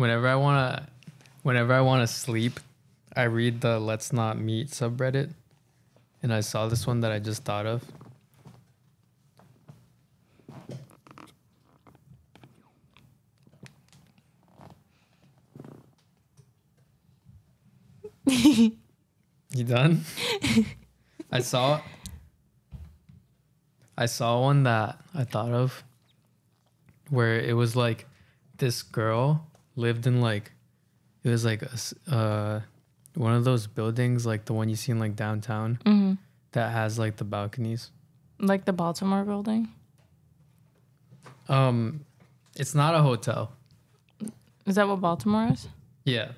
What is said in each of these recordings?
whenever I wanna, whenever I wanna sleep, I read the "Let's Not Meet" subreddit, and I saw this one that I just thought of. you done? I saw. I saw one that I thought of, where it was like, this girl lived in like, it was like a uh, one of those buildings like the one you see in like downtown hmm that has like the balconies. Like the Baltimore building. Um, it's not a hotel. Is that what Baltimore is? Yeah,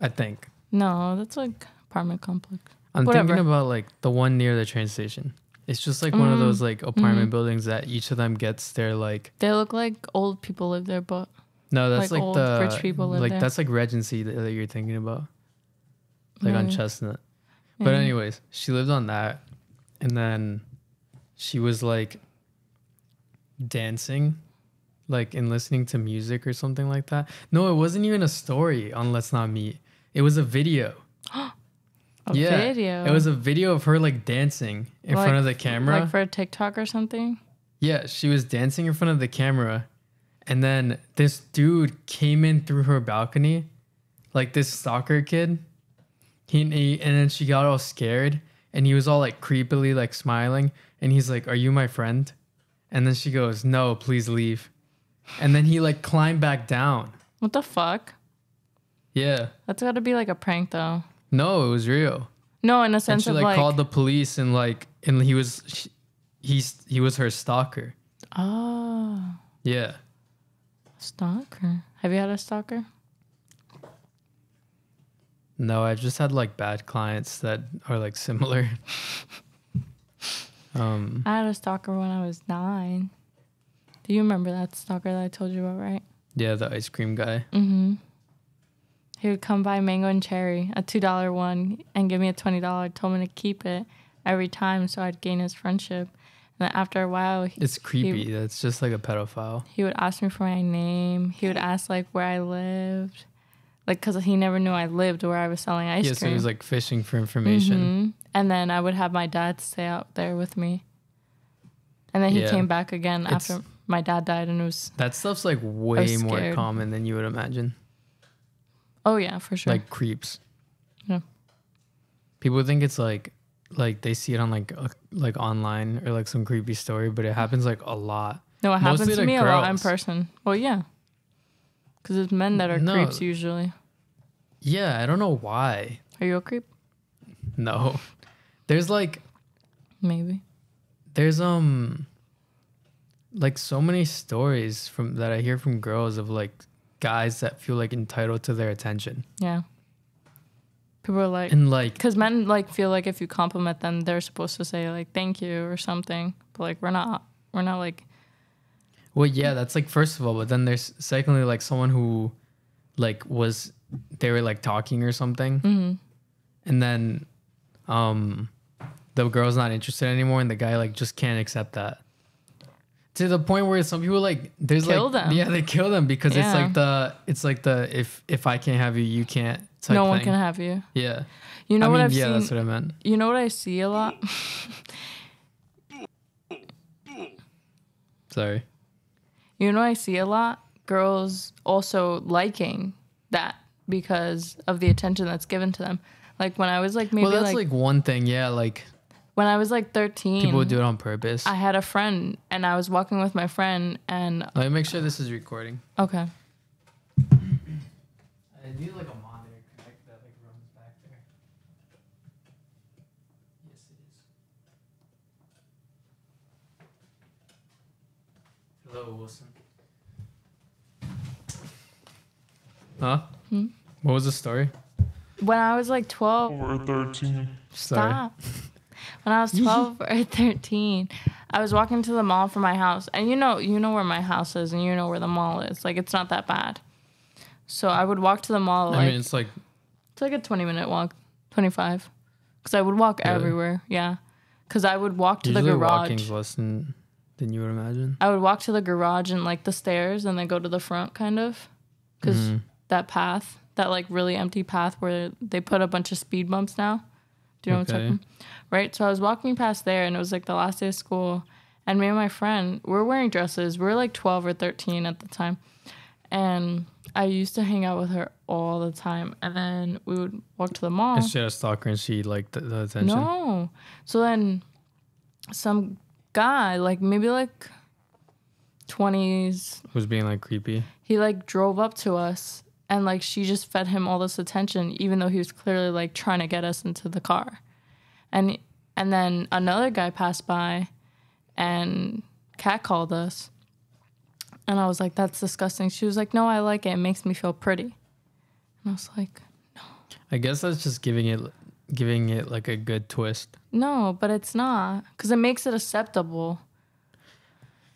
I think. No, that's like apartment complex. I'm Whatever. thinking about like the one near the train station. It's just like one of Mm. those like apartment Mhm. buildings that each of them gets their like They look like old people live there, but no, that's Like like, the rich people live like there. that's like Regency that, that you're thinking about, like on maybe. Chestnut. But anyways, she lived on that, and then she was like dancing, like and listening to music or something like that. No, it wasn't even a story on Let's Not Meet. It was a video. a yeah, video. It was a video of her like dancing in Like- front of the camera. like for a TikTok or something. Yeah, she was dancing in front of the camera, and then this dude came in through her balcony, like this stalker kid. He, he and then she got all scared, and he was all like creepily like smiling, and he's like, "Are you my friend?" And then she goes, "No, please leave." And then he like climbed back down. What the fuck? Yeah, That's got to be like a prank though. no, it was real. No, in a And sense she of like, like, called the police, and like, and he was, she, he's he was her stalker. oh, Yeah. Stalker. Have you had a stalker? No, I've just had like bad clients that are like similar. um, I had a stalker when I was nine. Do you remember that stalker that I told you about, right? yeah, the ice cream guy. Mm-hmm. He would come buy mango and cherry, a two dollar one, and give me a twenty dollar. Told me to keep it every time so I'd gain his friendship. And after a while, he, It's creepy. That's just like a pedophile. he would ask me for my name. He would ask like where I lived, like because he never knew I lived where I was selling ice yeah, so he was like fishing for information. Mhm. And then I would have my dad stay out there with me. And then he Yeah. came back again It's- after my dad died, and it was That stuff's like way more common than you would imagine. oh yeah for sure. Like creeps. Yeah. People think it's like like they see it on like uh, like online or like some creepy story, but it happens like a lot. no, it happens mostly to to me a lot in person. Well, yeah, because it's men that are No. creeps usually. Yeah, I don't know why. Are you a creep? No. There's like Maybe. there's um like so many stories from that I hear from girls of like guys that feel like entitled to their attention. Yeah. People are like, And like because men like feel like if you compliment them, they're supposed to say like thank you or something. But like we're not. We're not like well yeah, that's like first of all, but then there's secondly like someone who like was they were like talking or something mhm. and then um the girl's not interested anymore and the guy like just can't accept that. To the point where some people like there's Kill like them. yeah they kill them because it's like the it's like the if if I can't have you you can't type no one thing. can have you. Yeah. You know I what mean, I've yeah, seen? that's what I meant. You know what I see a lot? Sorry. You know, I see a lot girls also liking that because of the attention that's given to them. Like when I was like maybe well, that's like, like, one thing. Yeah, like when I was like 13, people would do it on purpose. I had a friend and I was walking with my friend and Let me make sure this is recording. okay. I need like a monitor connect that like runs back there. Yes, it is. Hello, Wilson. Huh? Hmm? What was the story? When I was like 12, Or 13. Sorry. stop. When I was 12 or 13, I was walking to the mall from my house. And you know, you know where my house is and you know where the mall is. Like it's not that bad. So I would walk to the mall like I mean, it's like It's like a 20 minute walk, 25. Because I would walk Really? everywhere. Yeah. Because I would walk to usually the garage. walking's less than than you would imagine. I would walk to the garage and like the stairs and then go to the front kind of. Because Mhm. that path, that like really empty path where they put a bunch of speed bumps now. Do you know what I'm talking? Right. So I was walking past there, and it was like the last day of school, and me and my friend we were wearing dresses. We were like 12 or 13 at the time, and I used to hang out with her all the time. And then we would walk to the mall. And she had a stalker and she liked the, the attention. No. So then some guy, like maybe like 20s, Was being like creepy. he like drove up to us and like she just fed him all this attention even though he was clearly like trying to get us into the car. And and then another guy passed by and cat called us. And I was like that's disgusting. She was like no, I like it. It makes me feel pretty. And I was like No. I guess that's just giving it giving it like a good twist. no, but it's not cuz it makes it acceptable.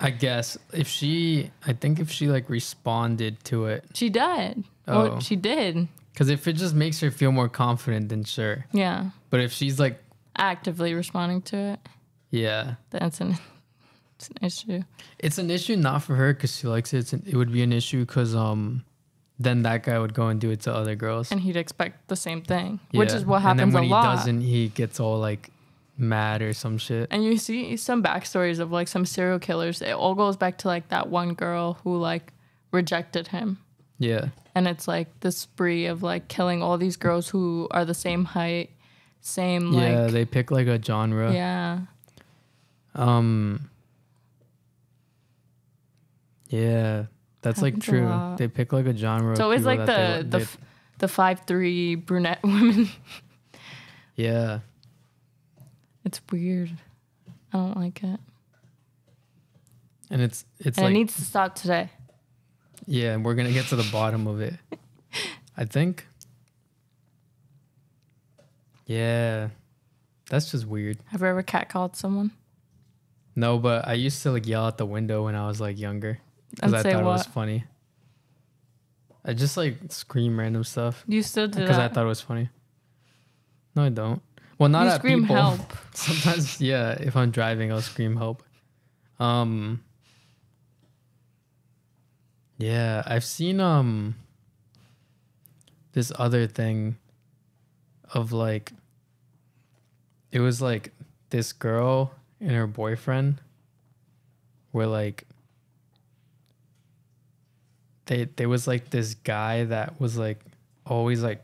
I guess if she, I think if she like responded to it, She did. Oh. Well, she did. because if it just makes her feel more confident, then sure. Yeah. But if she's like, Actively responding to it, yeah, that's an it's an issue. it's an issue not for her because she likes it. It's an, it would be an issue because um, then that guy would go and do it to other girls, And he'd expect the same thing, which Yeah. is what And then happens when a he lot. doesn't, he gets all like mad or some shit. And you see some backstories of like some serial killers. It all goes back to like that one girl who like rejected him. Yeah, And it's like the spree of like killing all these girls who are the same height, same yeah. like They pick like a genre. yeah. Um. Yeah, that's like true. They pick like a genre. It's always like the they- the they- f- the five three brunette women. yeah. It's weird. I don't like it. And it's it's and like it needs to stop today. yeah, and we're gonna get to the bottom of it. I think. Yeah, that's just weird. Have you ever catcalled someone? No, but I used to like yell out the window when I was like younger because I thought it was funny. I just like scream random stuff You still do because I thought it was funny. No, I don't. Well, not you at scream people. help. Sometimes, yeah, if I'm driving, I'll scream help. Um Yeah, I've seen um this other thing of like it was like this girl and her boyfriend were like they there was like this guy that was like always like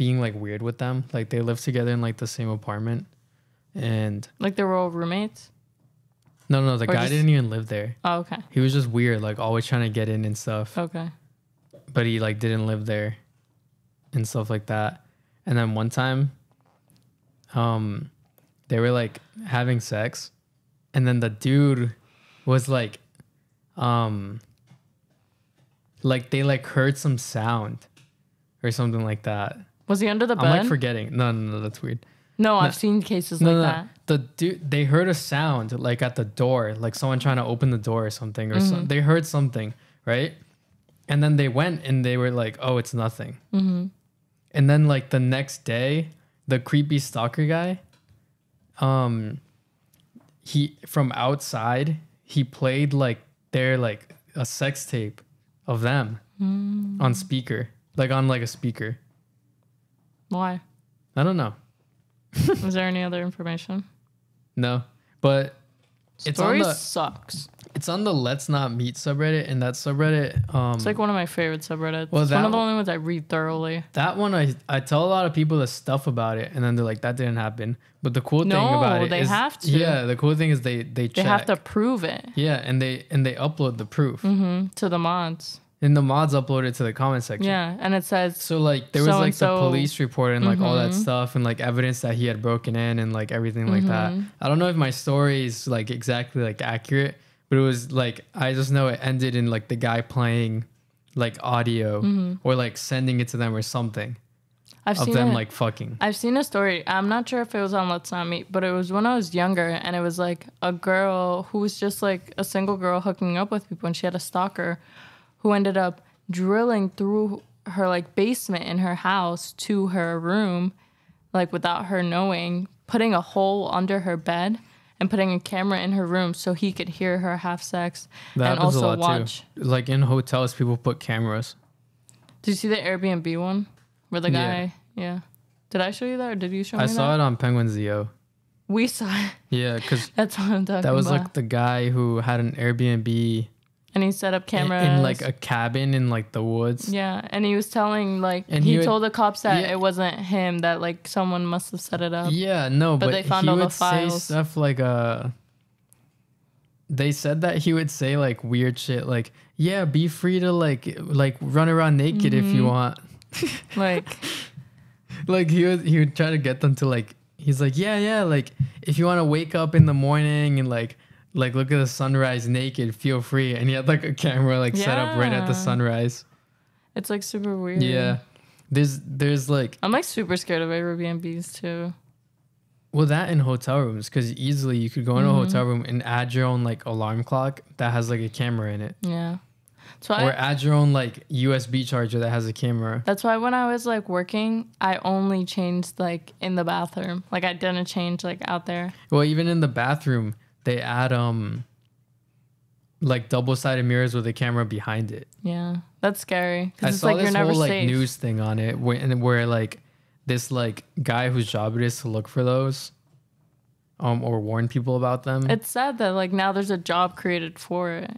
being like weird with them. Like they lived together in like the same apartment. And Like they were all roommates. no, no, the Or guy just- didn't even live there. Oh, okay. He was just weird, like always trying to get in and stuff. Okay. But he like didn't live there and stuff like that. And then one time, um, they were like having sex, and then the dude was like, um, like they like heard some sound or something like that. Was he under the bed? I'm like forgetting. No, no, no, that's weird. no, I've seen cases No, like no, that. The dude, they heard a sound like at the door, like someone trying to open the door or something, or Mm-hmm. they heard something, right? And then they went and they were like, "Oh, it's nothing." Mm-hmm. And then like the next day, the creepy stalker guy, um, he from outside, he played like their like a sex tape of them Mm. on speaker, like on like a speaker. Why? I don't know. Was there any other information? No, but it's on the sucks. it's on the Let's Not Meet subreddit, and that subreddit, um, It's like one of my favorite subreddits. Well, it's one that of the only ones I read thoroughly. that one I I tell a lot of people the stuff about it, and then they're like, that didn't happen. But the cool thing No, about it they is- have to. Yeah, the cool thing is they they They check. have to prove it Yeah, and they and they upload the proof, hmm to the mods. And the mods uploaded to the comment section. Yeah, and it says So like there was like the police report and like all that Mhm. stuff and like evidence that he had broken in and like everything like that. Mm-hmm. I don't know if my story is like exactly like accurate, but it was like I just know it ended in like the guy playing like audio Mm-hmm. or like sending it to them or something I've of seen them like fucking. I've seen a story. I'm not sure if it was on Let's Not Meet, but it was when I was younger, and it was like a girl who was just like a single girl hooking up with people, and she had a stalker who ended up drilling through her like basement in her house to her room, like without her knowing, putting a hole under her bed and putting a camera in her room so he could hear her have sex That and also a lot watch. too. Like in hotels, people put cameras. Did you see the Airbnb one where the guy? Yeah. Did I show you that or did you show me I that? saw it on Penguinz0. We saw it. Yeah, because That's what I'm talking that was about. like the guy who had an Airbnb and he set up in, cameras in like a cabin in like the woods. Yeah, and he was telling like And he, he would- told the cops that Yeah. it wasn't him that like someone must have set it up. Yeah, no, But but, they found all the files. stuff like uh they said that he would say like weird shit like, "Yeah, be free to like like run around naked if Mm-hmm. you want." Like like he would he would try to get them to like he's like, "Yeah, yeah, like if you want to wake up in the morning and like like look at the sunrise naked, feel free." And he had like a camera like set up right at the sunrise. it's like super weird. Yeah. There's there's like I'm like super scared of Airbnbs too. Well, that in hotel rooms, because easily you could go in a mm-hmm. hotel room and add your own like alarm clock that has like a camera in it, Yeah. So or I, add your own like USB charger that has a camera. that's why when I was like working, I only changed like in the bathroom. Like I didn't change like out there. Well, even in the bathroom, they add um like double sided mirrors with a camera behind it. Yeah. That's scary. I saw like this you're never whole like safe. news thing on it, where, and where like this like guy whose job it is to look for those, um, or warn people about them. It's sad that like now there's a job created for it.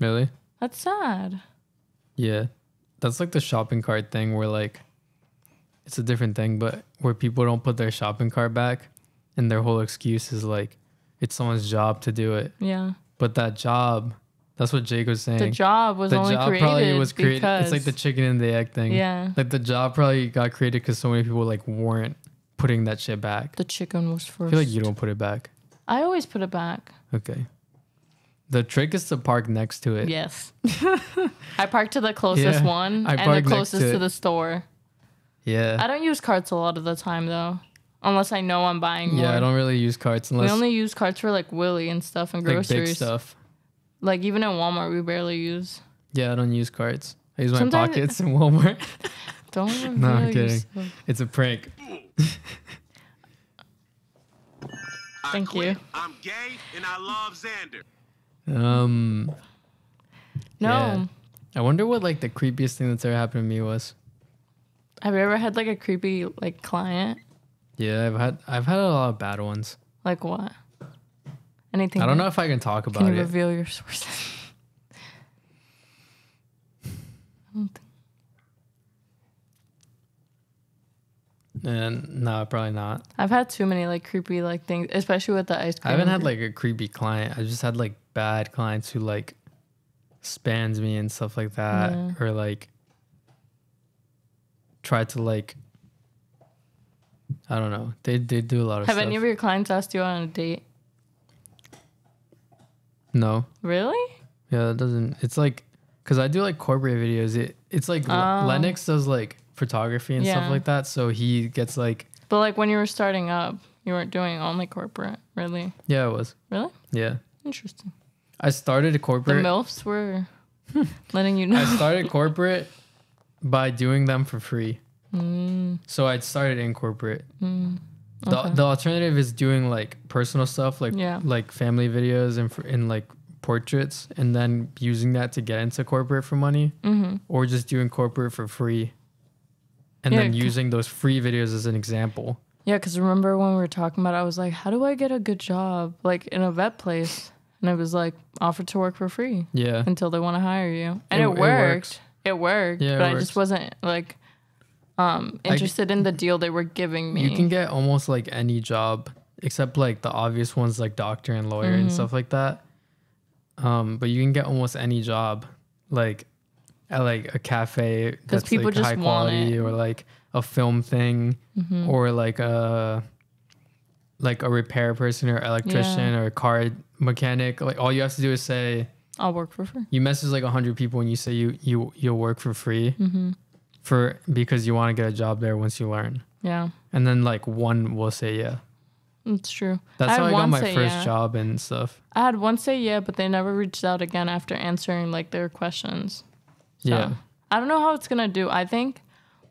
really? That's sad. Yeah. That's like the shopping cart thing where like it's a different thing, but where people don't put their shopping cart back and their whole excuse is like it's someone's job to do it. Yeah. But that job, that's what Jake was saying. The job was The only job created probably was created. because It's like the chicken and the egg thing. yeah. Like the job probably got created because so many people like weren't putting that shit back. The chicken was first. I feel like you don't put it back. I always put it back. Okay. The trick is to park next to it. Yes. I park to the closest Yeah, one I and the closest to to, the store. Yeah. I don't use carts a lot of the time though, unless I know I'm buying more. Yeah, I don't really use carts we unless only use carts for like Willy and stuff and groceries. like groceries. big stuff. Like even in Walmart, we barely use. Yeah, I don't use carts. I use my Sometimes- pockets in Walmart. Don't No, I'm kidding. yourself. it's a prank. Thank you. I'm gay and I love Xander. Um, No. Yeah. I wonder what like the creepiest thing that's ever happened to me was. Have you ever had like a creepy like client? Yeah, I've had I've had a lot of bad ones. Like what? Anything? I don't know if I can talk Can about you it. reveal your sources? I don't think- And no, probably not. I've had too many like creepy like things, especially with the ice cream. I haven't had like a creepy client. I just had like bad clients who like spans me and stuff like that, Yeah. or like try to like. I don't know. They they do a lot of Have stuff. any of your clients asked you on a date? no. Really? Yeah, that doesn't. It's like, cause I do like corporate videos. It it's like Oh. Lennox does like photography and Yeah. stuff like that. So he gets like, But like when you were starting up, you weren't doing only corporate, really? yeah, it was, Really? yeah. Interesting. I started a The. MILFs were letting you know. I started corporate by doing them for free. Mm, So I started in corporate. mm, The, okay. the alternative is doing like personal stuff, like Yeah. like family videos and and like portraits, and then using that to get into corporate for money, hmm or just doing corporate for free, and Yeah, then using those free videos as an example. Yeah, because remember when we were talking about it, I was like, how do I get a good job like in a vet place? And it was like offered to work for free Yeah, until they want to hire you. And It- it, it worked. works. It worked. Yeah, it but I just wasn't like um I interested in the deal they were giving me. you can get almost like any job except like the obvious ones like doctor and lawyer Mm-hmm. and stuff like that. Um, but you can get almost any job, like at like a cafe that's people like just high quality, it. or like a film thing, Mhm. or like a like a repair person or electrician or a car mechanic. Like all you have to do is say I'll work for free. you message like hundred people and you say you you you'll work for free hmm for because you want to get a job there once you learn, Yeah, and then like one will say yeah. it's true. That's I how I got my first yeah. job and stuff. I had one say yeah, but they never reached out again after answering like their questions. So, Yeah. I don't know how it's gonna do. I think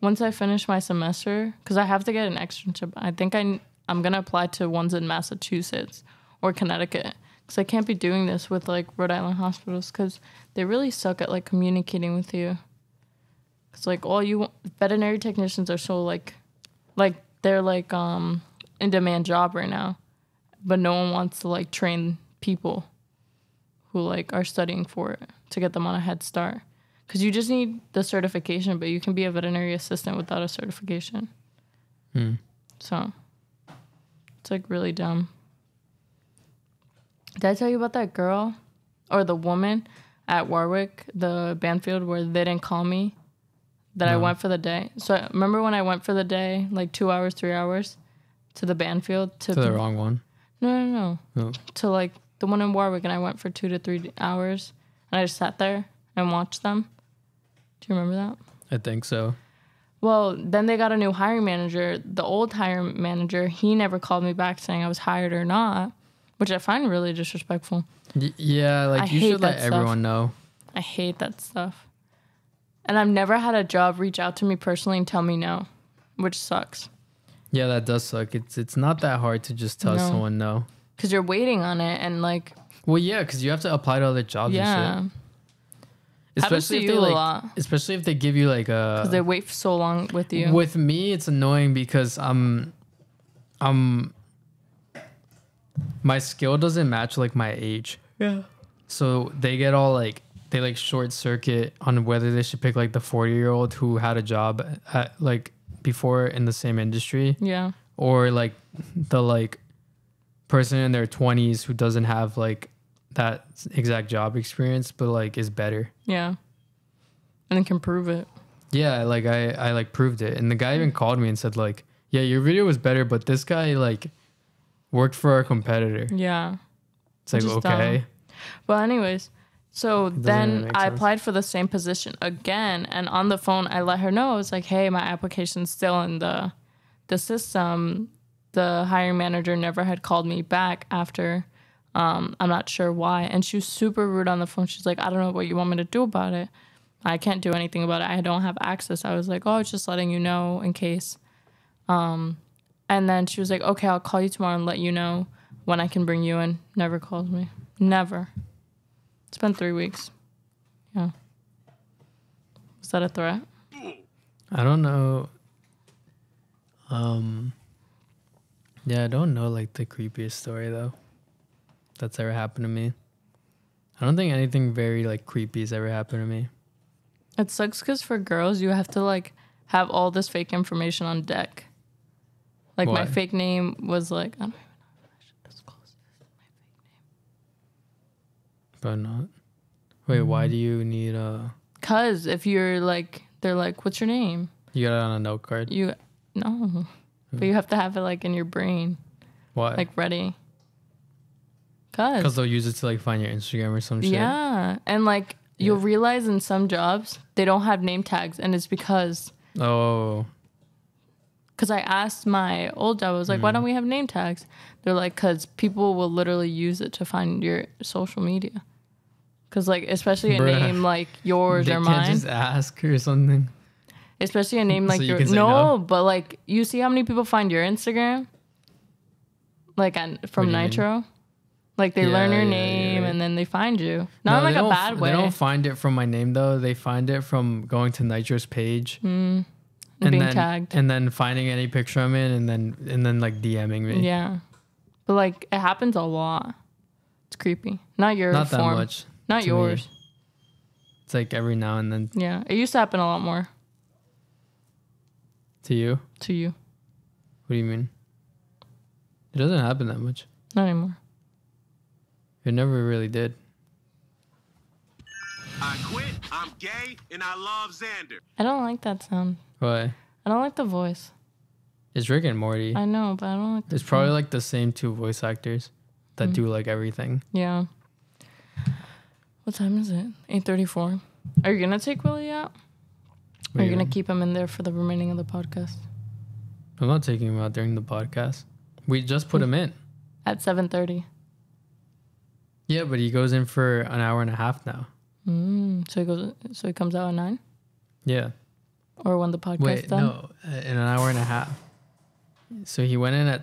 once I finish my semester, because I have to get an externship, I think I I'm gonna apply to ones in Massachusetts or Connecticut because I can't be doing this with like Rhode Island hospitals because they really suck at like communicating with you. It's like all you want- veterinary technicians are so like, like they're like um in demand job right now, but no one wants to like train people who like are studying for it to get them on a head start. Because you just need the certification, but you can be a veterinary assistant without a certification. Hmm. So it's like really dumb. Did I tell you about that girl or the woman at Warwick, the Banfield, where they didn't call me? That I went for the day. So I- remember when I went for the day, like two hours, three hours, to the Banfield to To the wrong one. no no no Oh. to like the one in Warwick, and I went for two to three hours, and I just sat there and watched them. Do you remember that? I think so. Well, then they got a new hiring manager. The old hiring manager, he never called me back saying I was hired or not, which I find really disrespectful. Y- yeah, like I you should let stuff. everyone know. I hate that stuff. And I've never had a job reach out to me personally and tell me no, which sucks. Yeah, that does suck. It's it's not that hard to just tell No. someone no. Because you're waiting on it and like, Well, yeah, because you have to apply to other jobs yeah. and shit. Happens to Especially if you they a like, lot. especially if they give you like a. Because they wait so long with you. With me, it's annoying because I'm, I'm. My skill doesn't match like my age, yeah. so they get all like they like short circuit on whether they should pick like the forty year old who had a job at like before in the same industry Yeah. or like the like person in their 20s who doesn't have like that exact job experience but like is better Yeah. And then can prove it. yeah like i i like proved it and the guy even mm. called me and said like yeah your video was better but this guy like worked for our competitor Yeah. it's like is okay uh, Well, anyways, so then I sense. applied for the same position again, and on the phone I let her know. I was like, "Hey, my application's still in the the system." The hiring manager never had called me back after. Um, I'm not sure why, and she was super rude on the phone. She's like, "I don't know what you want me to do about it. I can't do anything about it. I don't have access." I was like, "Oh, just letting you know in case." Um, and then she was like, "Okay, I'll call you tomorrow and let you know when I can bring you in." Never calls me. Never. It's been three weeks. Yeah. Was that a threat? i don't know um yeah i don't know like the creepiest story though that's ever happened to me i don't think anything very like creepy has ever happened to me It sucks because for girls, you have to like have all this fake information on deck. Like my fake name was like I don't even know if I should disclose this. But not wait why Mm. do you need a? Cause if you're like, they're like, "What's your name?" You got it on a note card. You no, but you have to have it like in your brain, Why? like ready. Cause Because they'll use it to like find your Instagram or some shit. yeah, and like you'll realize in some jobs they don't have name tags, and it's because Oh, because I asked my old job, I was like, Mm. why don't we have name tags? They're like, because people will literally use it to find your social media. Because, like, especially a Bruh. name like yours they or can't mine, just ask or something. especially a name like So you yours. No, no? but like, you see how many people find your Instagram? Like, on, from you mean? Nitro? Like, they learn Yeah, your yeah, yeah, name right. and then they find you. Not in like a bad way. They don't find it from my name though. They find it from going to Nitro's page and and being then tagged. and then finding any picture I'm in and then and then like DMing me. Yeah. But like, it happens a lot. It's creepy. Not your Not that much. Not to me. yours. It's like every now and then Yeah, it used to happen a lot more to you. to you. What do you mean? It doesn't happen that much. Not anymore. It never really did. I quit, I'm gay, and I love Xander. I don't like that sound. Why? I don't like the voice. It's Rick and Morty. I know, but I don't like. The It's probably like the same two voice actors that Mm. do like everything. yeah. What time is it? Eight thirty-four. Are you gonna take Willie out? Or are you gonna keep him in there for the remaining of the podcast I'm not taking him out during the podcast. We just put him in. at seven thirty? Yeah, but he goes in for an hour and a half now. Mm, so he goes. So he comes out at nine, Yeah. Or when the podcast Wait, done. no, uh, in an hour and a half. So he went in at.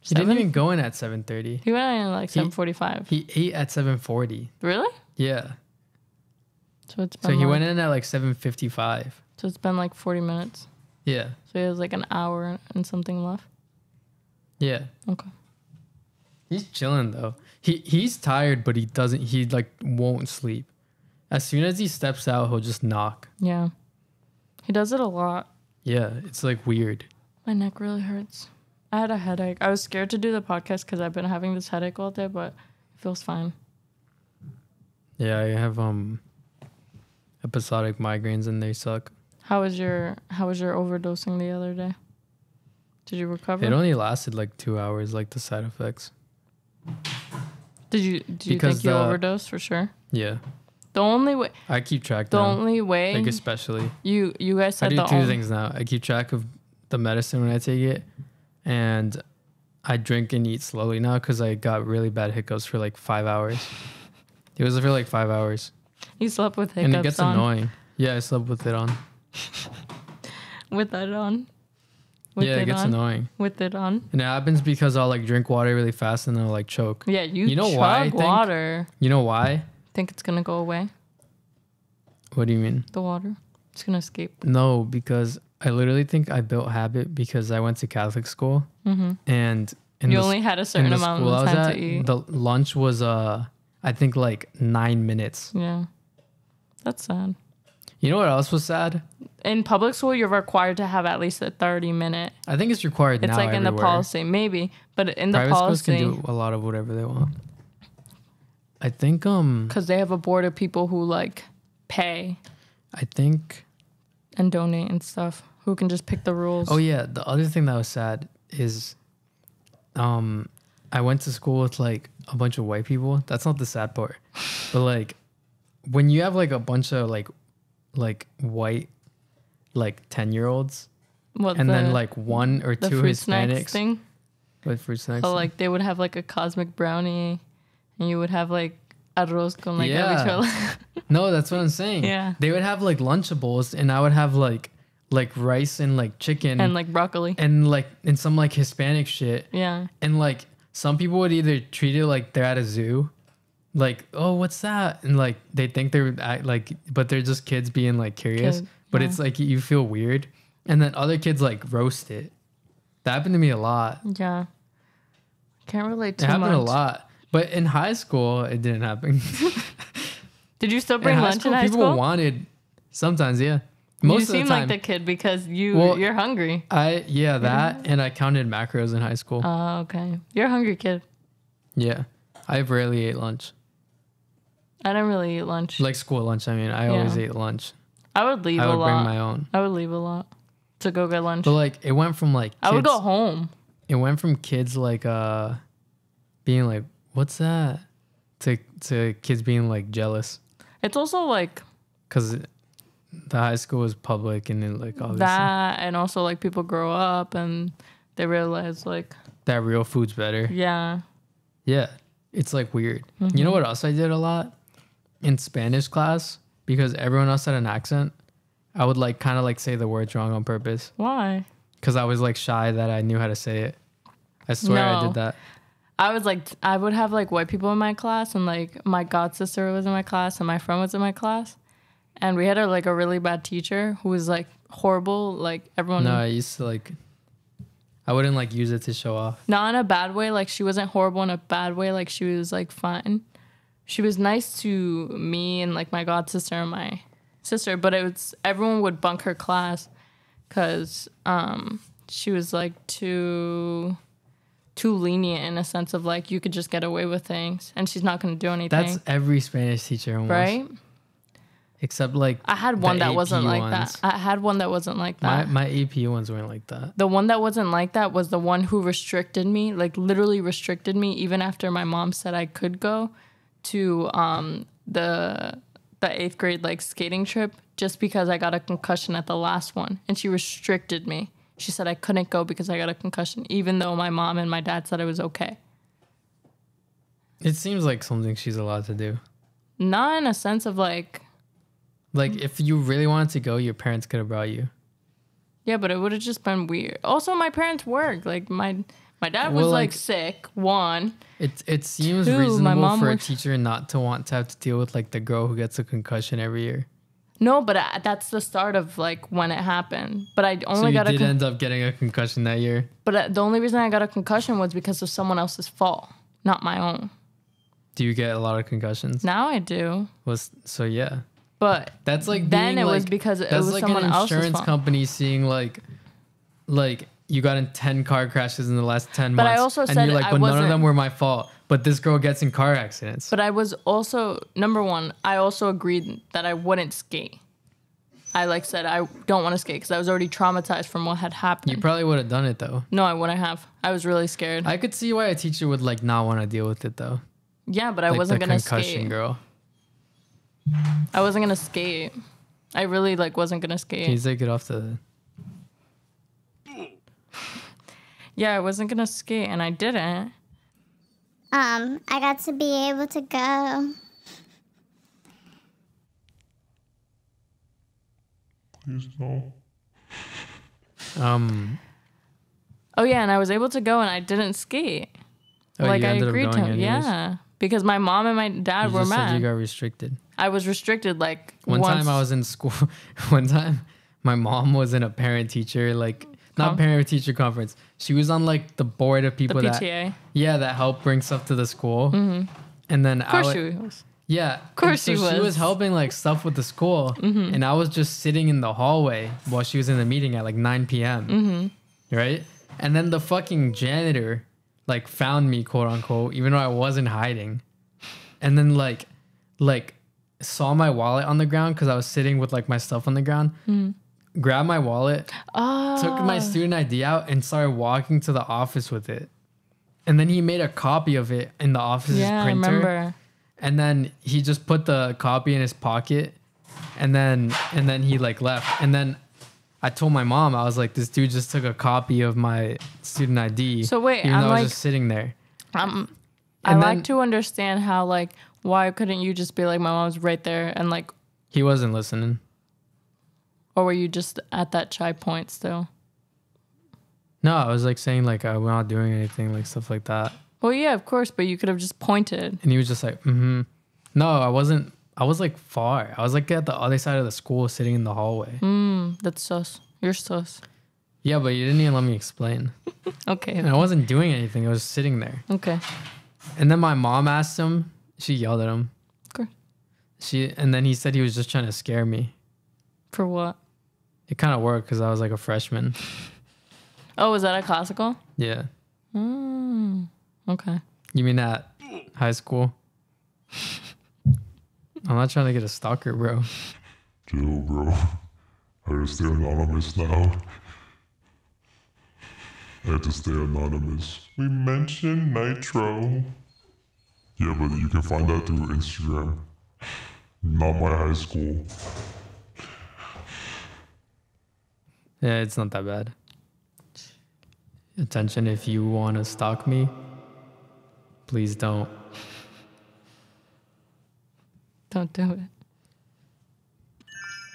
He Seven? didn't even go in at seven thirty. He went in at like He- seven forty-five. He ate at seven forty. Really? Yeah. So it's. So he went in at like seven fifty five. So it's been like 40 minutes. Yeah. So he has like an hour and something left. Yeah. Okay. He's chilling though. He he's tired, but he doesn't. He like won't sleep. As soon as he steps out, he'll just knock. Yeah. He does it a lot. Yeah, it's like weird. My neck really hurts. I had a headache. I was scared to do the podcast because I've been having this headache all day, but it feels fine. Yeah, I have um episodic migraines and they suck. How was your How was your overdosing the other day? Did you recover? It only lasted like two hours, like the side effects. Did you Do you Because think you the- overdosed for sure? Yeah, The only way, I keep track the now. only way Like especially, you you guys said I do the two only, things now. I keep track of the medicine when I take it, and I drink and eat slowly now because I got really bad hiccups for like five hours. It was for like five hours, You slept with hiccups and it gets on. annoying. Yeah, I slept with it on. With that on. With yeah, it gets on. annoying, With it on. and it happens because I'll like drink water really fast and then I'll like choke. Yeah, you, You know why water. You know why? Think it's gonna go away? What do you mean? The water. It's gonna escape. No, because I literally think I built habit because I went to Catholic school hmm and in You the, only had a certain amount of time at, to eat. the lunch was uh I think like nine minutes. yeah. That's sad. You know what else was sad? In public school, you're required to have at least a 30 minute. I think it's required It's like in the policy, maybe, but in the Private schools can do a lot of whatever they want. I think um because they have a board of people who like pay I think and donate and stuff, who can just pick the rules. oh yeah, the other thing that was sad is um I went to school with like a bunch of white people. That's not the sad part. but like when you have like a bunch of like like white like 10 year olds What, and the, then like one or the two Hispanics thing. with fruit snacks. So like they would have like a cosmic brownie, and you would have like arroz con like Yeah. habichuela. No, that's what I'm saying. Yeah. They would have like Lunchables and I would have like like rice and like chicken and like broccoli. and like and some like Hispanic shit. yeah. And like some people would either treat it like they're at a zoo. Like, oh, what's that? And like they think they're at, like but they're just kids being like curious. Kid, but yeah. it's like you feel weird. And then other kids like roast it. That happened to me a lot. Yeah. Can't relate too It happened much. a lot. But in high school it didn't happen. Did you still bring high lunch school, in high people school? wanted sometimes, yeah. you Most of seem the time. like the kid because you Well, you're hungry. I yeah, that and I counted macros in high school. Oh, okay. You're a hungry kid. yeah. I rarely ate lunch. I don't really eat lunch. Like school lunch, I mean. I always ate lunch. I would leave I a would bring lot. my own. I would leave a lot to go get lunch. But like it went from like I would go home. it went from kids like uh being like, What's that? to to kids being like jealous. It's also like Cause the high school was public and then like obviously that, and also like people grow up and they realize like that real food's better. yeah, Yeah. It's like weird. Mm-hmm. You know what else I did a lot? In Spanish class, because everyone else had an accent, I would like kind of like say the words wrong on purpose. why? Because I was like shy that I knew how to say it. I swear I did that. I was like, I would have like white people in my class, and like my god sister was in my class, and my friend was in my class, and we had a like a really bad teacher who was like horrible. Like everyone, No, I used to like. I wouldn't like use it to show off. not in a bad way. Like she wasn't horrible in a bad way. Like she was like fine. She was nice to me and like my god sister and my sister, but it was everyone would bunk her class because um she was like too too lenient in a sense of like you could just get away with things and she's not going to do anything. That's every Spanish teacher almost. right. Except like I had one that AP wasn't like ones. that. I had one that wasn't like My that. my AP ones weren't like that. the one that wasn't like that was the one who restricted me, like literally restricted me, even after my mom said I could go to um, the the eighth grade like skating trip, just because I got a concussion at the last one, and she restricted me. She said I couldn't go because I got a concussion, even though my mom and my dad said it was okay. It seems like something she's allowed to do. Not in a sense of like, Like if you really wanted to go, your parents could have brought you. yeah, but it would have just been weird. Also, my parents work. Like my my dad was Well, like, like- sick. One, It it seems Two, my reasonable mom for a teacher not to want to have to deal with like the girl who gets a concussion every year. No, but I, that's the start of like when it happened. But I So only you got a You did con- end up getting a concussion that year. but uh, the only reason I got a concussion was because of someone else's fault, not my own. Do you get a lot of concussions? Now I do, Was so yeah. but That's like Then it was because it was like someone an else's insurance fault. company seeing like like you got in 10 car crashes in the last 10 But I also and said you're like but none of them were my fault but this girl gets in car accidents but I was also number one. I also agreed that I wouldn't skate. I like said I don't want to skate because I was already traumatized from what had happened. you probably would have done it though no, I wouldn't have. I was really scared. i could see why a teacher would like not want to deal with it though yeah, but I wasn't gonna concussion skate. girl I wasn't gonna skate. I really like wasn't gonna skate. can you take it off the Yeah, I wasn't gonna skate, and I didn't. Um, I got to be able to go. Please no. um Oh yeah, and I was able to go, and I didn't skate. oh, like you I ended up agreed going to. anyways. Yeah, because my mom and my dad you were just said you got restricted I was restricted. Like one once. time i was in school one time my mom was in a parent teacher like not parent teacher conference she was on like the board of the people that PTA. Yeah, that help bring stuff to the school. Mm-hmm. And then Of course I she was. yeah, of course so she She was. was helping like stuff with the school, and I was just sitting in the hallway while she was in the meeting at like 9 p.m. Mm-hmm. Right, and then the fucking janitor like found me, quote unquote, even though I wasn't hiding, and then like like saw my wallet on the ground because I was sitting with like my stuff on the ground. Grabbed my wallet, Oh, took my student ID out and started walking to the office with it. And then he made a copy of it in the office's yeah, I printer. remember. And then he just put the copy in his pocket and then and then he like left. And then I told my mom, I was like, this dude just took a copy of my student ID. So wait, even I'm though I was like- just sitting there. Um, I And like to understand how like why couldn't you just be like my mom's right there and like He wasn't listening. Or were you just at that chai point still? No, I was like saying like I'm not doing anything, like stuff like that. Well, yeah, of course, but you could have just pointed. And he was just like, mm-hmm. No, I wasn't I was like far. I was like at the other side of the school sitting in the hallway. Mm, that's sus. You're sus. Yeah, but you didn't even let me explain. Okay. And I wasn't doing anything. I was sitting there. Okay. And then my mom asked him. She yelled at him. Of course. She and then he said he was just trying to scare me. For what? It kind of worked because I was like a freshman. Oh, was that a classical? Yeah. Mm, okay. You mean at high school? I'm not trying to get a stalker, bro. Chill, bro. I gotta stay anonymous now. I have to stay anonymous. We mentioned Nitro. Yeah, but you can find that through Instagram. Not my high school. Yeah, it's not that bad. Attention, if you want to stalk me, please don't. Don't do it.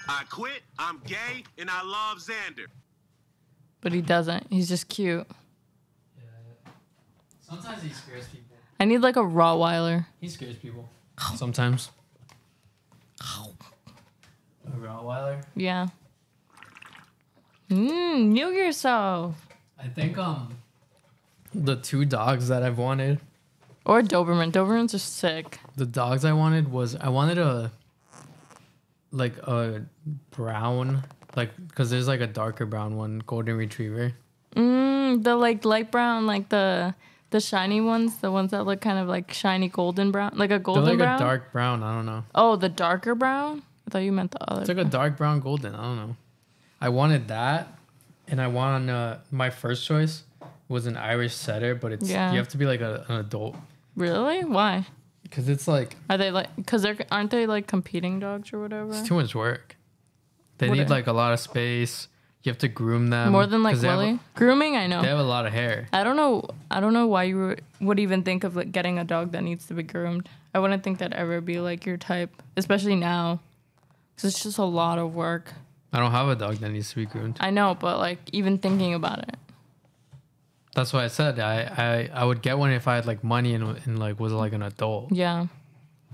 I quit, I'm gay, and I love Xander. But he doesn't. He's just cute. Yeah. Sometimes he scares people. I need like a Rottweiler. He scares people. Sometimes. A Rottweiler? Yeah. Mmm, milk yourself. I think um the two dogs that I've wanted, Or Doberman. Dobermans are sick. the dogs I wanted was I wanted a like a brown like cuz there's like a darker brown one, golden retriever. Mmm, the like light brown, like the the shiny ones, the ones that look kind of like shiny golden brown, like a They're golden like brown. a dark brown, I don't know. oh, the darker brown. I thought you meant the other. It's like a dark brown golden, I don't know. I wanted that and I want uh my first choice was an Irish setter, but it's Yeah. you have to be like a, an adult really? Why? cuz it's like Are they like? Cause they're aren't they like competing dogs or whatever? It's too much work. They What need like a lot of space. You have to groom them. More than like 'cause they have a- Willie. Grooming, I know. They have a lot of hair. I don't know. I don't know why you would- would even think of like getting a dog that needs to be groomed. I wouldn't think that'd ever be like your type, especially now, because it's just a lot of work. I don't have a dog that needs to be groomed. I know, but like even thinking about it, That's why I said I, I, I would get one if I had like money and, and like was like an adult. yeah.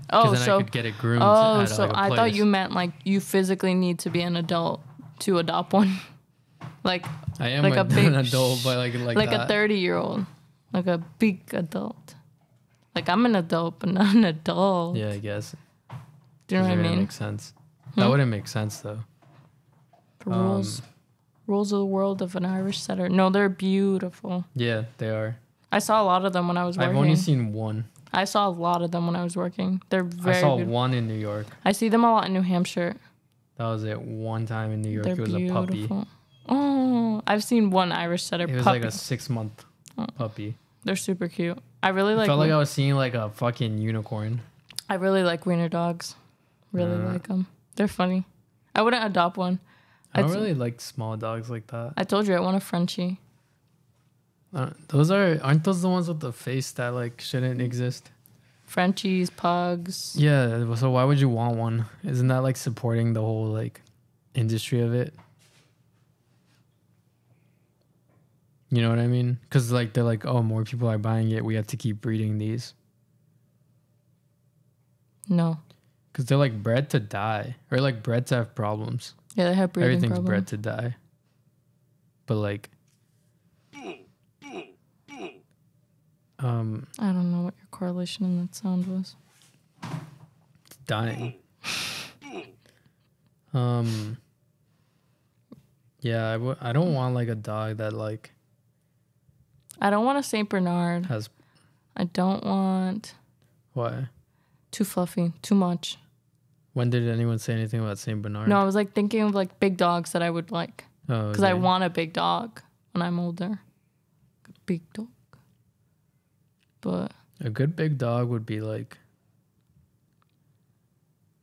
Oh, then so I could get it groomed. oh, at, so like, I thought you meant like you physically need to be an adult to adopt one, like I am like a, a big an adult, but like like, like a thirty year old, like a big adult. Like I'm an adult, but not an adult. Yeah, I guess. Do you know what I That mean? Make sense. That hmm? wouldn't make sense though. The rules, Um, rules of the world of an Irish setter. No, they're beautiful. Yeah, they are. I saw a lot of them when I was working. I've only seen one. I saw a lot of them when I was working. They're very I saw beautiful. one in New York. I see them a lot in New Hampshire. That was it. One time in New York, They're it was a puppy. Oh, I've seen one Irish setter It was puppy. like a six month puppy. They're super cute. I really I like. felt like I was seeing like a fucking unicorn. I really like wiener dogs. Really Uh. like them. They're funny. I wouldn't adopt one. I don't really like small dogs like that. I told you I want a Frenchie. Uh, those are aren't those the ones with the face that like shouldn't exist? Frenchies, pugs. Yeah. So why would you want one? Isn't that like supporting the whole like industry of it? You know what I mean? Because like they're like, oh, more people are buying it. We have to keep breeding these No. because they're like bred to die or like bred to have problems. Yeah, they have breathing Everything's problems. bred to die. But like, um, I don't know what your correlation in that sound was. dying. Um. Yeah, I w- I don't want like a dog that like I don't want a Saint Bernard. has I don't want what? too fluffy, too much. When did anyone say anything about Saint Bernard? No, I was like thinking of like big dogs that I would like oh, because I want a big dog when I'm older. Big dog. But a good big dog would be like.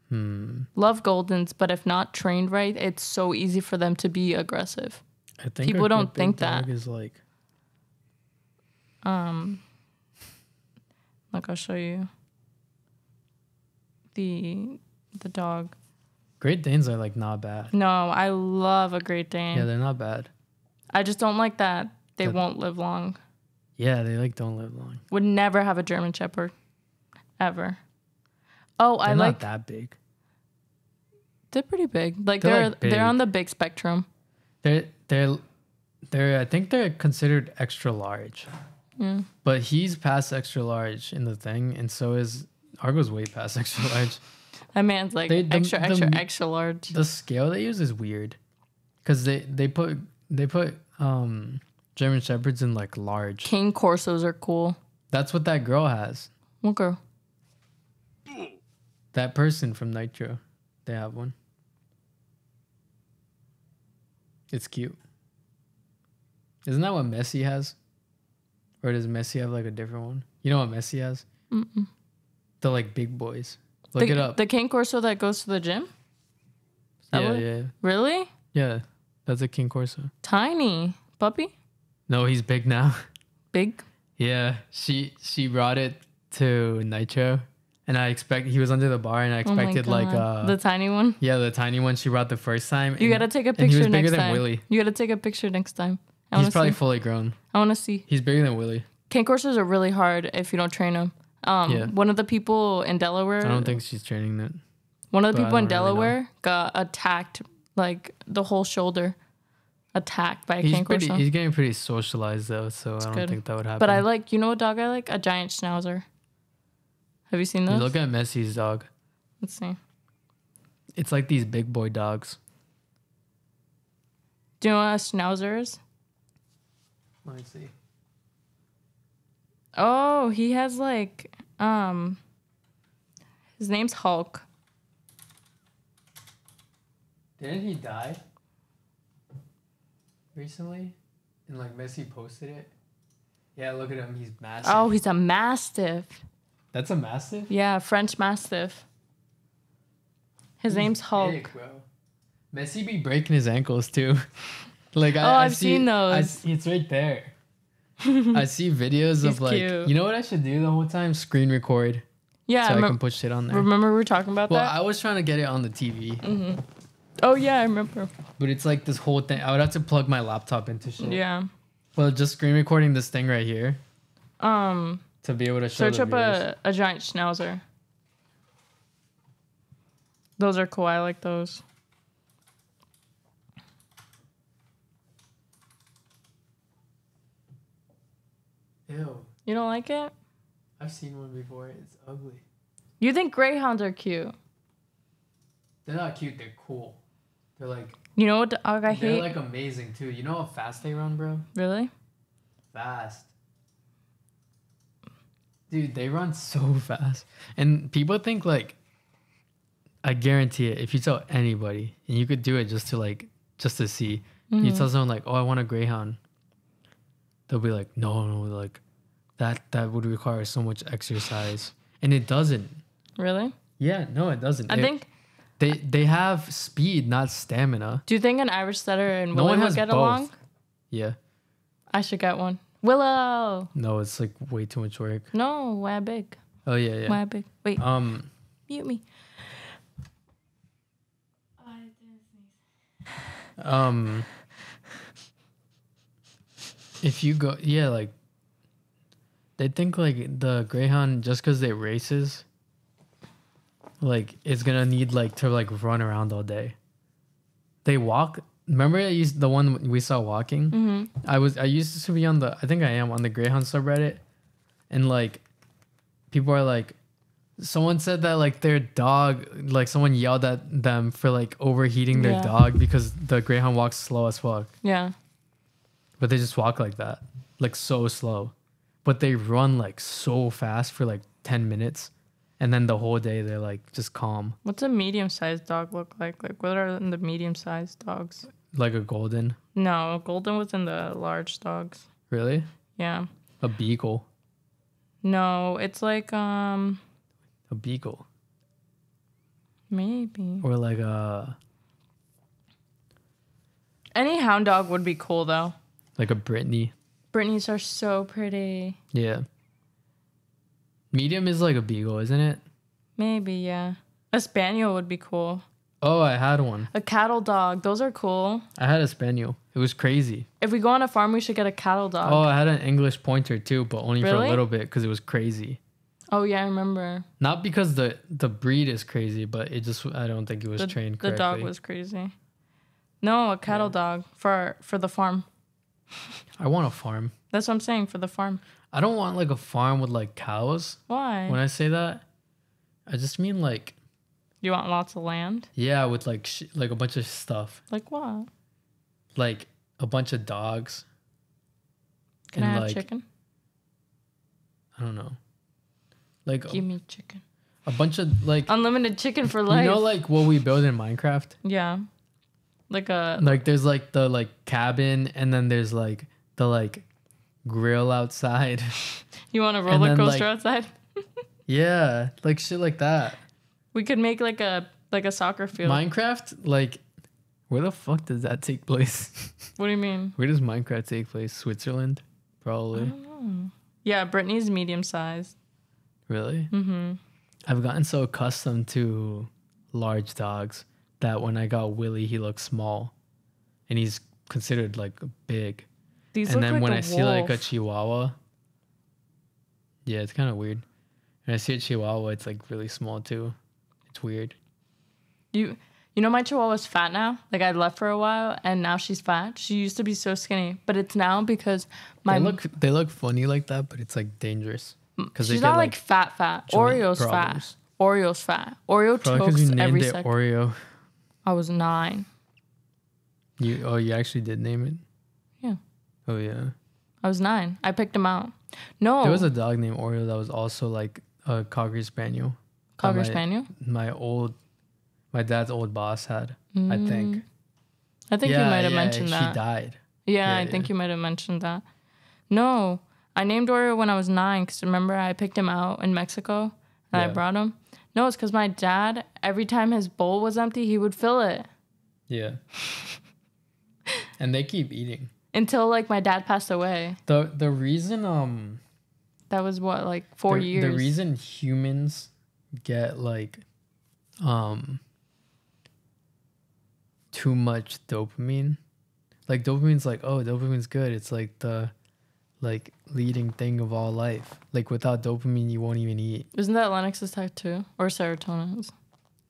Hmm. love Goldens, but if not trained right, it's so easy for them to be aggressive. I think a People good don't big think dog that. is like Um, like I'll show you the the dog. Great Danes are like not bad. No, I love a Great Dane. Yeah, they're not bad. I just don't like that they That- won't live long. Yeah, they like don't live long. Would never have a German Shepherd, ever. Oh, They're I not like. that big. They're pretty big. Like They're, they're like, they're on the big spectrum. They're they're they're I think they're considered extra large. Yeah. But he's past extra large in the thing, and so is Argo's way past extra large. That man's like They- the- extra, the extra, m- extra large. The scale they use is weird, because they they put they put um German shepherds in like large. King Corsos are cool. That's what that girl has. What girl? That person from Nitro, they have one. It's cute. Isn't that what Messi has? Or does Messi have like a different one? You know what Messi has? Mm-mm. The like big boys. Look the, it up. The King Corso that goes to the gym. yeah, what- yeah, Really? yeah. That's a King Corso. Tiny puppy. No, he's big now. Big. yeah, she she brought it to Nitro, and I expect he was under the bar, and I Oh expected like uh the tiny one. yeah the tiny one she brought the first time. You and- gotta take a and he picture was bigger next than time. Willie. You gotta take a picture next time. I He's probably see. fully grown. I wanna see. He's bigger than Willie. King Corsos are really hard if you don't train them. Um, Yeah. one of the people in Delaware. I don't think she's training that. One of the people in don't really. Delaware got attacked, like the whole shoulder, attacked by a He's King pretty. He's getting pretty socialized though, so I don't good. think that would happen. But I like, you know what dog I like? A giant schnauzer. Have you seen You those? look at Messi's dog. Let's see. It's like these big boy dogs. Do you know what a schnauzer is? Let me see. Oh, he has like, um, his name's Hulk. Didn't he die recently? And like Messi posted it. Yeah, look at him. He's massive. Oh, he's a mastiff. that's a massive. Yeah, French mastiff. His name's Hulk. Big, bro. Messi be breaking his ankles too. like I, Oh, I I've see- seen those. see- it's right there. I see videos of like cute. you know what I should do the whole time? Screen record Yeah, so I, I can put shit on there. remember we were talking about well, that? Well, I was trying to get it on the TV, oh yeah, I remember. but it's like this whole thing. I would have to plug my laptop into shit. Yeah. Well, just screen recording this thing right here Um, to be able to show search up viewers. a, a giant schnauzer. Those are cool. I like those. Ew. You don't like it? I've seen one before. It's ugly. You think greyhounds are cute? They're not cute. They're cool. They're like You know what dog I they're hate? like amazing too. You know how fast they run, bro? really? Fast. Dude, they run so fast. And people think like I guarantee it, if you tell anybody and you could do it just to like just to see, you mm-hmm. tell someone like, Oh, I want a greyhound, they'll be like, No, no, like that that would require so much exercise. And it doesn't. Really? Yeah, no, it doesn't. I It- think. they they have speed, not stamina. Do you think an Irish setter and No Willie one would has get both. along? Yeah. I should get one. Willow. No, it's like way too much work. No, why big? Oh yeah, yeah. Why big? Wait, Um mute me. um if you go yeah like they think like the greyhound just because they races like it's gonna need like to like run around all day they walk remember i used the one we saw walking Mm-hmm. i was i used to be on the i think i am on the greyhound subreddit and like people are like someone said that like their dog like someone yelled at them for like overheating their Yeah. dog because the greyhound walks slow as fuck Yeah. But they just walk like that like so slow but they run like so fast for like 10 minutes and then the whole day they're like just calm What's a medium-sized dog look like? Like, what are the medium-sized dogs? like a golden No, golden was in the large dogs. really Yeah. a beagle No, it's like um a beagle maybe or like a any hound dog would be cool though. Like a brittany Brittany's are so pretty. yeah medium is like a beagle isn't it Maybe yeah. A spaniel would be cool. oh i had one A cattle dog, those are cool. i had a spaniel it was crazy If we go on a farm, we should get a cattle dog. oh i had an english pointer too but only for a little bit because it was crazy Oh, yeah, I remember. not because the the breed is crazy but it just i don't think it was The, trained the dog was crazy. No, a cattle dog for for the farm. I want a farm That's what I'm saying for the farm. I don't want like a farm with like cows. Why? When I say that, I just mean like you want lots of land? yeah, with like sh- like a bunch of stuff, Like what? like a bunch of dogs. Can and I have like chicken? I don't know, like Give a, me chicken. a bunch of like Unlimited chicken for life. you know like what we build in Minecraft. yeah. Like a Like there's like the like cabin, and then there's like the like grill outside. you want a then, roller coaster like- outside? yeah, like shit like that. We could make like a like a soccer field. Minecraft, like where the fuck does that take place? what do you mean? Where does Minecraft take place? Switzerland, probably. Yeah, Brittany's medium sized. Really? Mm-hmm. I've gotten so accustomed to large dogs that when I got Willie, he looked small, and he's considered like big. These and then like when I see like a. Chihuahua, yeah, it's kind of weird. And I see a Chihuahua, it's like really small too. It's weird. You you know my chihuahua's fat now? Like I left for a while and now she's fat. She used to be so skinny, but it's now because my they look they look funny like that, but it's like dangerous because she's not like, fat fat. Oreo's problems. fat. Oreo's fat. Oreo probably chokes because you named every second. Oreo. I was nine. You oh you actually did name it. Yeah. Oh yeah. I was nine. I picked him out. No, There was a dog named Oreo that was also like a cocker spaniel. cocker my- spaniel. My old, my dad's old boss had. I mm. think. I think you might have yeah, mentioned she that. died. Yeah, I Yeah, think you might have mentioned that. No, I named Oreo when I was nine because remember I picked him out in Mexico and I brought him. No, it's because my dad, every time his bowl was empty, he would fill it Yeah. and they keep eating. until like my dad passed away. the The reason um That was what like four the, years. the reason humans get like um too much dopamine, like dopamine's like oh dopamine's good. It's like the like leading thing of all life. Like without dopamine, you won't even eat Isn't that Lennox's type two or serotonin's?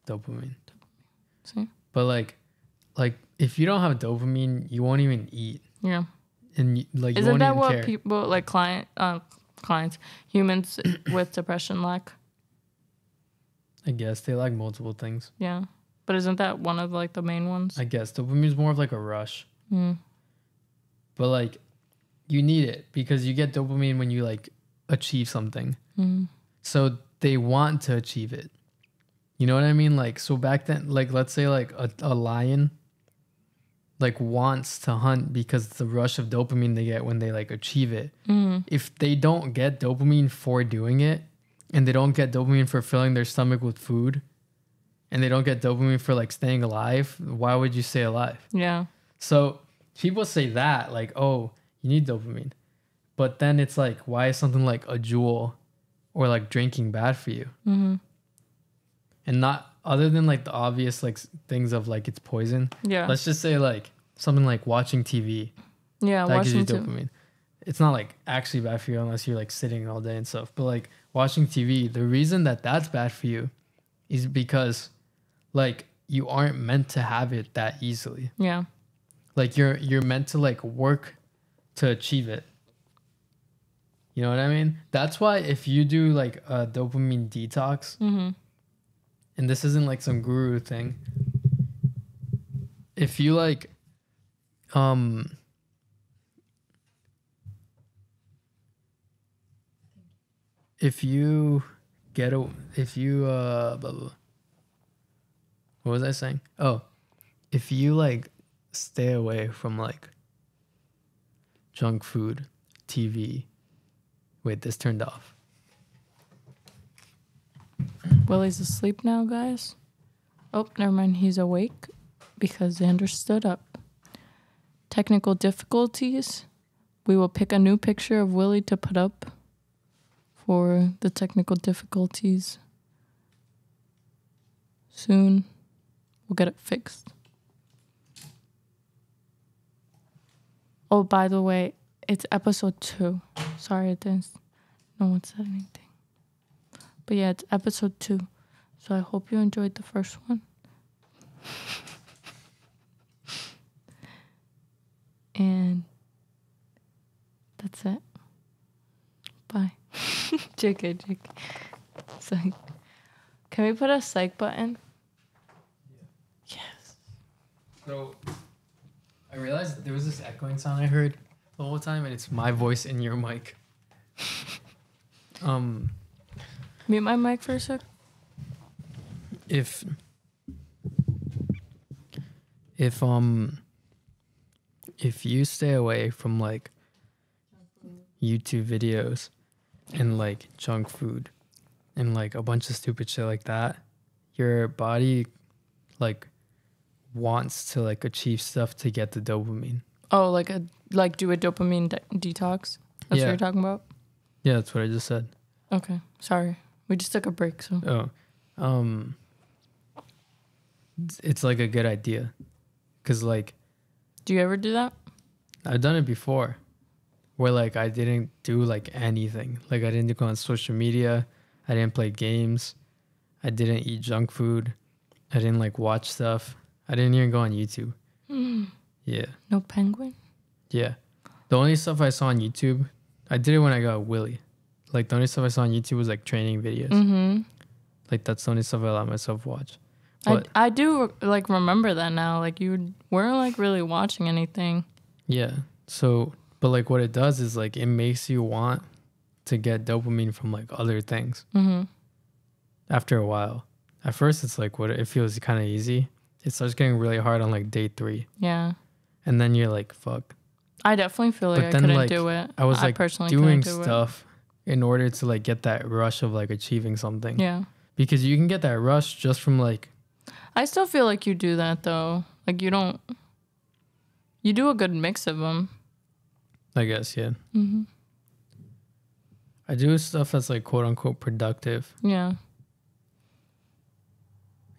dopamine. See? But like, like if you don't have dopamine, you won't even eat, Yeah. and you, like Isn't won't that what care. people like client uh clients humans with depression lack? I guess they like multiple things. Yeah. But isn't that one of like the main ones? I guess dopamine is more of like a rush. Hmm. But like, you need it because you get dopamine when you like achieve something. Hmm. So they want to achieve it. You know what I mean? Like, so back then, like, let's say like a, a lion, like wants to hunt because the rush of dopamine they get when they like achieve it. Hmm. If they don't get dopamine for doing it, and they don't get dopamine for filling their stomach with food, and they don't get dopamine for like staying alive, why would you stay alive? Yeah. So people say that, like, oh, you need dopamine. But then it's like, why is something like a Juul or like drinking bad for you? Mm-hmm. And not other than like the obvious like things of like it's poison. Yeah. Let's just say like something like watching TV yeah. that gives you dopamine. It's not like actually bad for you unless you're like sitting all day and stuff. But like watching TV, the reason that that's bad for you is because like you aren't meant to have it that easily. Yeah. like you're you're meant to like work to achieve it you know what i mean that's why if you do like a dopamine detox Mm-hmm. and this isn't like some guru thing if you like um if you get a if you uh blah, blah, blah. what was i saying oh if you like stay away from like junk food tv wait this turned off Willie's asleep now, guys. Oh, never mind. He's awake because Xander stood up. Technical difficulties. We will pick a new picture of Willie to put up for the technical difficulties. Soon, we'll get it fixed. Oh, by the way, it's episode two. Sorry, I didn't. No one said anything. But yeah, it's episode two. So I hope you enjoyed the first one. and that's it. Bye. JK, JK. Psych. Can we put a psych button? Yes. So I realized there was this echoing sound I heard the whole time, and it's my voice in your mic. um, Mute my mic for a sec. if if um if you stay away from like YouTube videos and like junk food and like a bunch of stupid shit like that, your body like wants to like achieve stuff to get the dopamine. Oh, like a like do a dopamine de- detox. That's Yeah. what you're talking about. Yeah, that's what I just said. Okay, sorry. We just took a break, so Oh, um, it's- it's like a good idea, cause like do you ever do that? I've done it before, where like I didn't do like anything. Like I didn't go on social media. I didn't play games. I didn't eat junk food. I didn't like watch stuff. I didn't even go on YouTube. Yeah, No penguin. yeah. The only stuff I saw on YouTube, I did it when I got Willie. Like the only stuff I saw on YouTube was like training videos. Mm-hmm. Like that's the only stuff I let myself watch. I, I do like remember that now. Like you weren't like really watching anything. Yeah. So, but like what it does is like it makes you want to get dopamine from like other things. Mm-hmm. After a while, at first it's like what it feels kind of easy. It starts getting really hard on like day three, Yeah, and then you're like, "Fuck." I definitely feel like But I then, couldn't like, do it. I was like personally doing do stuff in order to like get that rush of like achieving something. Yeah, Because you can get that rush just from like I still feel like you do that though. Like you don't. You do a good mix of them. I guess yeah. Mm-hmm. I do stuff that's like quote unquote productive. Yeah,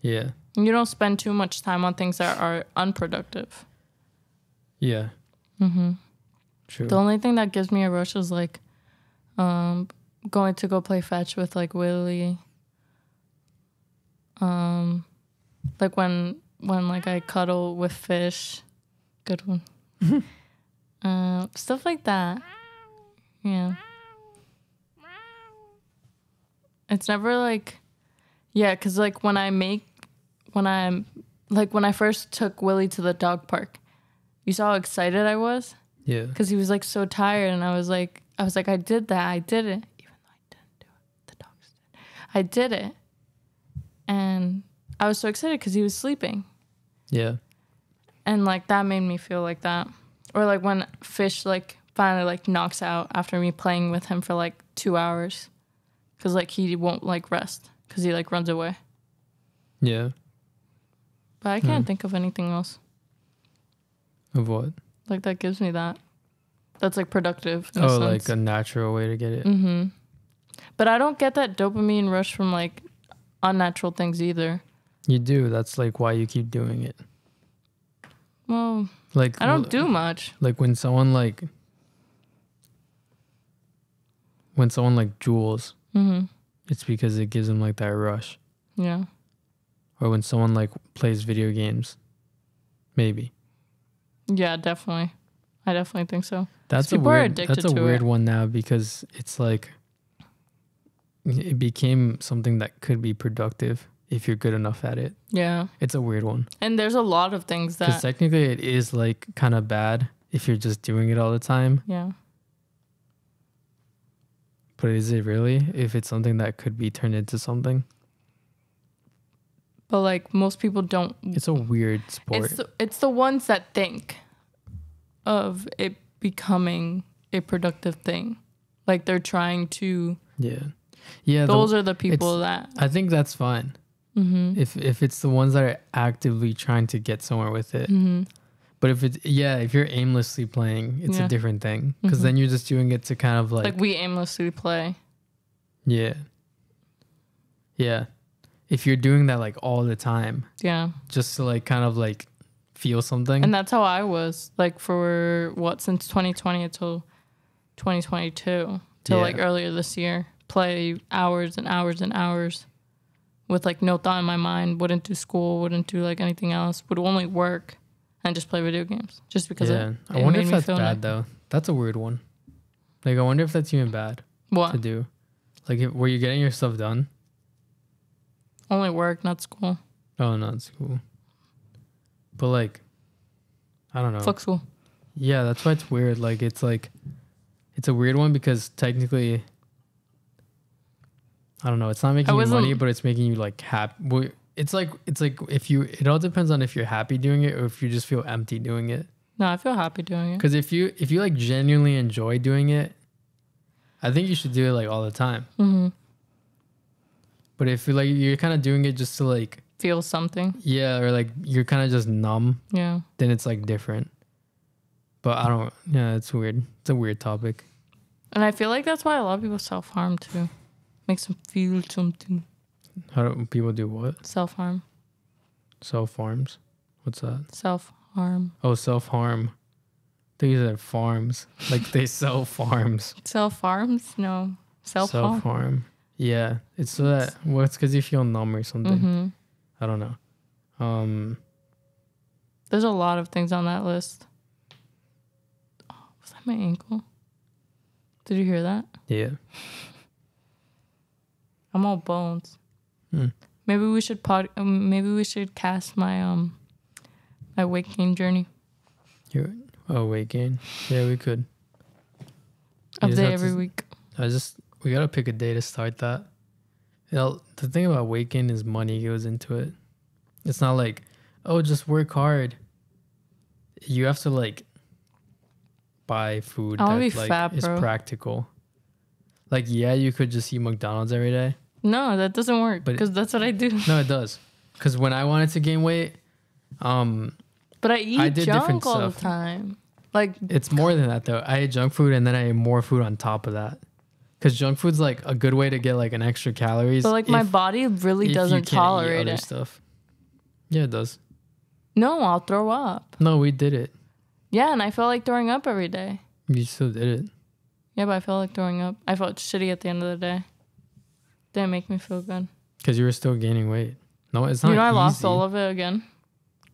Yeah. And you don't spend too much time on things that are unproductive. Yeah. Mm-hmm. True. The only thing that gives me a rush is like, um, going to go play fetch with like Willie. Um, like when when like I cuddle with fish. Good one. uh, stuff like that. Yeah. It's never like, yeah, because like when I make, when I'm, like when I first took Willie to the dog park, you saw how excited I was? Yeah. because he was like so tired and i was like i was like i did that i did it even though i didn't do it the dogs did i did it and i was so excited because he was sleeping Yeah. and like that made me feel like that or like when fish like finally like knocks out after me playing with him for like two hours because like he won't like rest because he like runs away Yeah. But i can't think of anything else Of what? like that gives me that that's like productive a Oh, sense. like a natural way to get it. Mm-hmm. But I don't get that dopamine rush from like unnatural things either. You do. That's like why you keep doing it. Well, Like I don't do much. like when someone like when someone like juuls, Mm-hmm. it's because it gives them like that rush. Yeah. Or when someone like plays video games, maybe. Yeah, definitely. I definitely think so. That's a people are weird. That's a weird it. one now because it's like it became something that could be productive if you're good enough at it. Yeah. It's a weird one And there's a lot of things because that technically it is like kind of bad if you're just doing it all the time. yeah. But is it really? If it's something that could be turned into something, But like most people don't it's a weird sport. it's the, it's the ones that think of it becoming a productive thing. Like they're trying to yeah, yeah. the- those are the people that I think that's fine. Mm-hmm. If if it's the ones that are actively trying to get somewhere with it. Mm-hmm. But if it's yeah, if you're aimlessly playing, it's Yeah. a different thing because Mhm. then you're just doing it to kind of like, like we aimlessly play. yeah, yeah. If you're doing that like all the time, Yeah. just to like kind of like feel something, And that's how I was like for what since 2020 until 2022 till Yeah. like earlier this year. Play hours and hours and hours with like no thought in my mind. Wouldn't do school. Wouldn't do like anything else. Would only work and just play video games just because yeah. it, I wonder if that's bad though. That's a weird one. Like I wonder if that's even bad What? to do. Like if, were you getting your stuff done? Only work, not school. Oh not school. But like, I don't know. Fuck school. Yeah, that's why it's weird. Like it's like it's a weird one because technically I don't know, it's not making you money, but it's making you like happy. It's like it's like if you it all depends on if you're happy doing it or if you just feel empty doing it. No, I feel happy doing it. Cuz if you if you like genuinely enjoy doing it, I think you should do it like all the time. hmm But if you like you're kind of doing it just to like Feel something. yeah, or like you're kind of just numb, Yeah. then it's like different. But I don't yeah, it's weird. It's a weird topic. And I feel like that's why a lot of people self harm too. Makes them feel something. How do people do what? Self harm. Self farms. What's that? Self harm. Oh, self harm. They said farms. Like they sell farms. Sell farms? No. Self Self harm. Yeah, it's so that well, it's because you feel numb or something. hmm I don't know. Um, There's a lot of things on that list. Oh, was that my ankle? Did you hear that? yeah. I'm all bones. Hmm. Maybe we should pod. Um, maybe we should cast my um my weight gain journey You oh weight gain. Yeah, we could. Update every to- week. I just we gotta pick a day to start that. You know, the thing about weight gain is money goes into it. It's not like, oh, just work hard. You have to like buy food I wanna that like fat, is bro. practical. Like, yeah, you could just eat McDonald's every day. No, that doesn't work because that's what I do. No, it does. Because when I wanted to gain weight, um, But I eat I did different junk all stuff. the time. Like It's more than that though. I ate junk food and then I ate more food on top of that. Cause junk food's like a good way to get like an extra calories. But like my body really if you doesn't tolerate other it. Stuff. Yeah, it does. No, I'll throw up. No, we did it. Yeah, and I felt like throwing up every day. You still did it. Yeah, but I felt like throwing up. I felt shitty at the end of the day. Didn't make me feel good. Cause you were still gaining weight. No, it's not. you know, I lost easy. all of it again.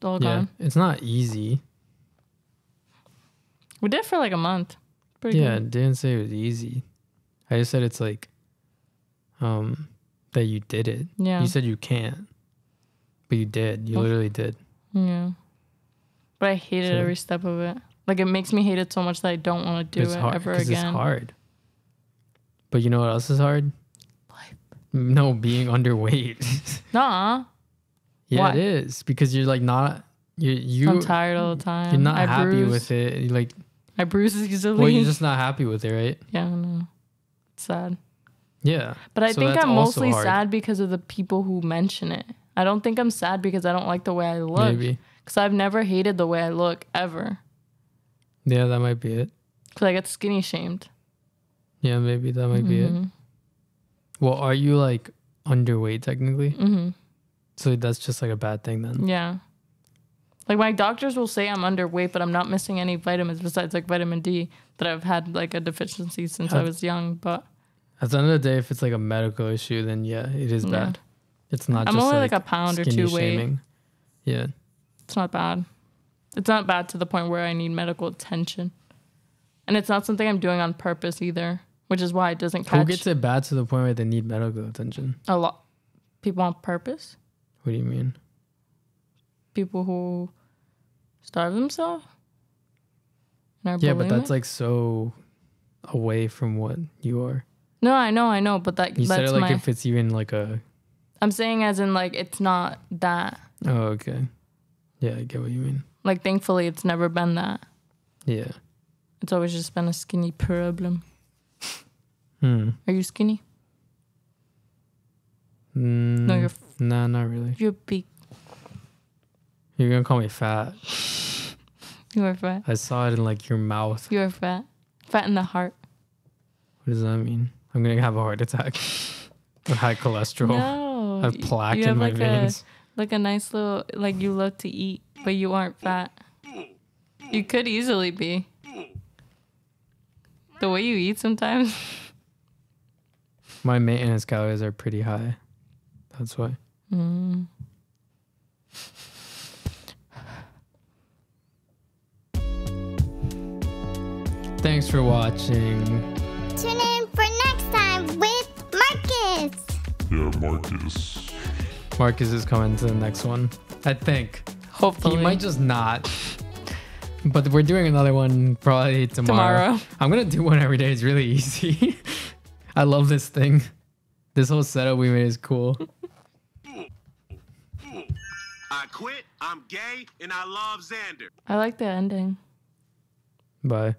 all Yeah, gone. it's not easy. We did it for like a month. Pretty yeah, good. didn't say it was easy. I just said it's like, um, that you did it. Yeah. You said you can't, but you did. You literally did. Yeah. But I hated So- every step of it. Like it makes me hate it so much that I don't want to do it hard ever again. it's hard. But you know what else is hard? No, being underweight. Nah. yeah, Why? it is because you're like not you you I'm tired all the time. you're not I happy bruise. with it. You like I bruise easily. well, you're just not happy with it, right? yeah, I know. Sad. Yeah. But I So think I'm mostly hard. sad because of the people who mention it. I don't think I'm sad because I don't like the way I look. Maybe. Because I've never hated the way I look ever. Yeah, that might be it. Because I get skinny shamed. Yeah, maybe that might be Mm-hmm. it. Well, are you like underweight technically? hmm So that's just like a bad thing then. Yeah. Like my doctors will say I'm underweight, but I'm not missing any vitamins besides like vitamin D that I've had like a deficiency since I was young. But At the end of the day, if it's like a medical issue, then yeah, it is Yeah. bad. It's not I'm just only like, like a pound or two weight. Yeah. it's not bad. It's not bad to the point where I need medical attention. And it's not something I'm doing on purpose either, which is why it doesn't catch. Who gets it bad to the point where they need medical attention? a lot. People on purpose. What do you mean? People who starve themselves. Yeah, but that's like so away from what you are. No, I know, I know, but that You said that's it like my. if it's even like a I'm saying as in like it's not that. oh okay. Yeah, I get what you mean. Like thankfully, it's never been that. Yeah. It's always just been a skinny problem. Hmm. Are you skinny? Mm, No, you're f- nah, not really. you're big. You're gonna call me fat. You are fat. I saw it in like your mouth. You are fat. Fat in the heart. What does that mean? I'm gonna have a heart attack. With high cholesterol. No, I have y- plaque you in have my like veins. A, like a nice little like you love to eat, but you aren't fat. You could easily be. The way you eat sometimes. My maintenance calories are pretty high. That's why. Mm. Thanks for watching. Yeah, Marcus. Marcus is coming to the next one. I think. Hopefully. He might just not. But we're doing another one probably tomorrow. Tomorrow. I'm gonna do one every day. It's really easy. I love this thing. This whole setup we made is cool. I quit, I'm gay, and I love Xander. I like the ending. Bye.